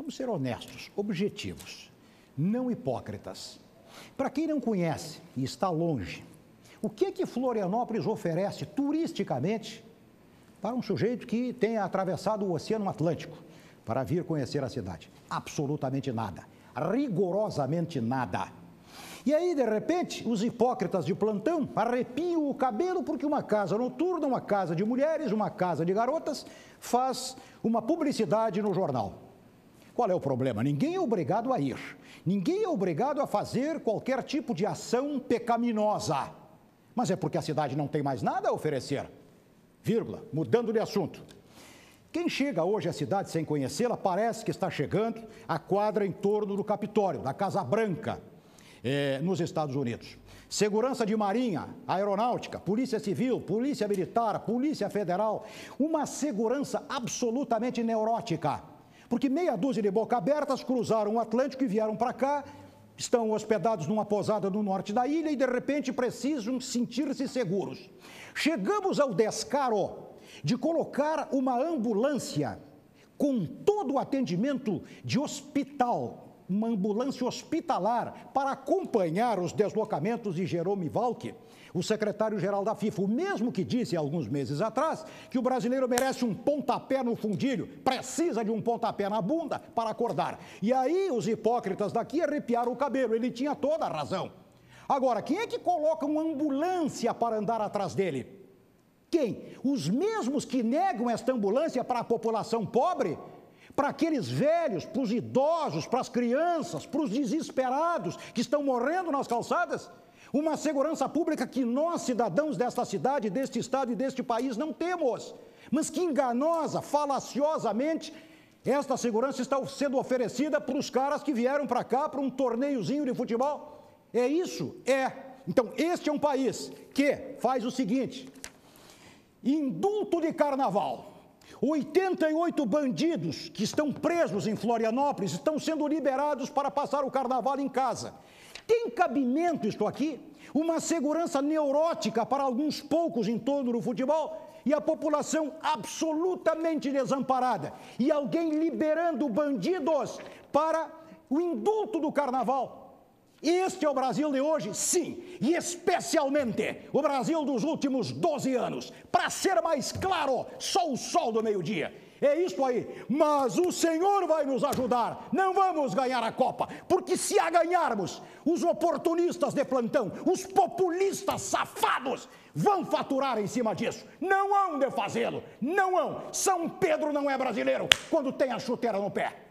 Vamos ser honestos, objetivos, não hipócritas. Para quem não conhece e está longe, o que que Florianópolis oferece turisticamente para um sujeito que tenha atravessado o Oceano Atlântico para vir conhecer a cidade? Absolutamente nada, rigorosamente nada. E aí, de repente, os hipócritas de plantão arrepiam o cabelo porque uma casa noturna, uma casa de mulheres, uma casa de garotas, faz uma publicidade no jornal. Qual é o problema? Ninguém é obrigado a ir. Ninguém é obrigado a fazer qualquer tipo de ação pecaminosa. Mas é porque a cidade não tem mais nada a oferecer. Vírgula, mudando de assunto. Quem chega hoje à cidade sem conhecê-la parece que está chegando à quadra em torno do Capitólio, da Casa Branca, eh, nos Estados Unidos. Segurança de Marinha, Aeronáutica, Polícia Civil, Polícia Militar, Polícia Federal, uma segurança absolutamente neurótica. Porque meia dúzia de boca abertas cruzaram o Atlântico e vieram para cá, estão hospedados numa posada no norte da ilha e de repente precisam sentir-se seguros. Chegamos ao descaro de colocar uma ambulância com todo o atendimento de hospital uma ambulância hospitalar para acompanhar os deslocamentos de Jerome Valk, o secretário-geral da FIFA, o mesmo que disse alguns meses atrás que o brasileiro merece um pontapé no fundilho, precisa de um pontapé na bunda para acordar. E aí os hipócritas daqui arrepiaram o cabelo, ele tinha toda a razão. Agora, quem é que coloca uma ambulância para andar atrás dele? Quem? Os mesmos que negam esta ambulância para a população pobre? Para aqueles velhos, para os idosos, para as crianças, para os desesperados que estão morrendo nas calçadas? Uma segurança pública que nós, cidadãos desta cidade, deste estado e deste país, não temos, mas que enganosa, falaciosamente, esta segurança está sendo oferecida para os caras que vieram para cá para um torneiozinho de futebol. É isso? É. Então, este é um país que faz o seguinte: indulto de carnaval 88 bandidos que estão presos em Florianópolis estão sendo liberados para passar o carnaval em casa. Tem cabimento isto aqui? Uma segurança neurótica para alguns poucos em torno do futebol e a população absolutamente desamparada. E alguém liberando bandidos para o indulto do carnaval. Este é o Brasil de hoje? Sim, e especialmente o Brasil dos últimos 12 anos. Para ser mais claro, só o sol do meio-dia. É isso aí. Mas o Senhor vai nos ajudar. Não vamos ganhar a Copa, porque se a ganharmos, os oportunistas de plantão, os populistas safados, vão faturar em cima disso. Não hão de fazê-lo. Não hão. São Pedro não é brasileiro quando tem a chuteira no pé.